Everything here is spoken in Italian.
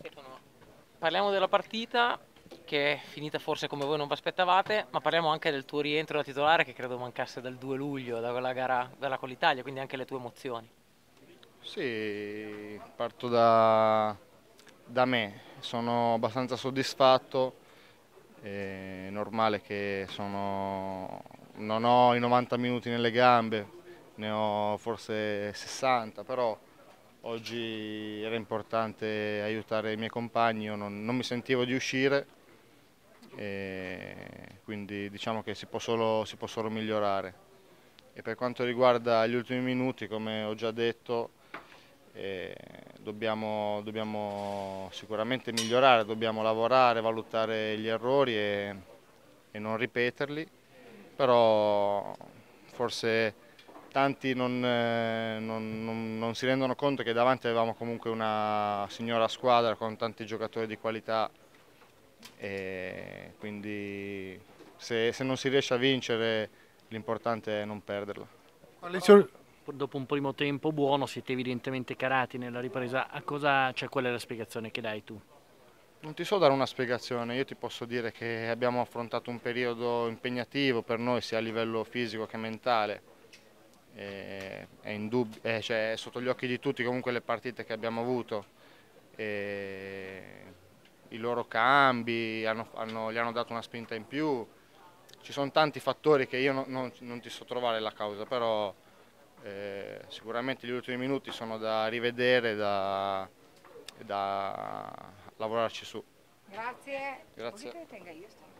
Stefano, parliamo della partita che è finita forse come voi non vi aspettavate, ma parliamo anche del tuo rientro da titolare che credo mancasse dal 2 luglio, da quella gara bella con l'Italia, quindi anche le tue emozioni. Sì, parto da, da me, sono abbastanza soddisfatto, è normale che sono, non ho i 90 minuti nelle gambe, ne ho forse 60, però oggi era importante aiutare i miei compagni, io non, non mi sentivo di uscire, quindi diciamo che si può, solo, si può solo migliorare. E per quanto riguarda gli ultimi minuti, come ho già detto, eh, dobbiamo, dobbiamo, sicuramente migliorare, dobbiamo lavorare, valutare gli errori e, e non ripeterli, però forse tanti non, eh, non, non, non, si rendono conto che davanti avevamo comunque una signora squadra con tanti giocatori di qualità e quindi se, se non si riesce a vincere l'importante è non perderla. Sono, dopo un primo tempo buono siete evidentemente carati nella ripresa, a cosa, cioè qual è la spiegazione che dai tu? Non ti so dare una spiegazione, io ti posso dire che abbiamo affrontato un periodo impegnativo per noi sia a livello fisico che mentale, è, indubbio, è, cioè, è sotto gli occhi di tutti comunque le partite che abbiamo avuto, i loro cambi hanno, hanno, gli hanno dato una spinta in più, ci sono tanti fattori che io non, non, non ti so trovare la causa, però eh, sicuramente gli ultimi minuti sono da rivedere, da, da lavorarci su. Grazie. Grazie.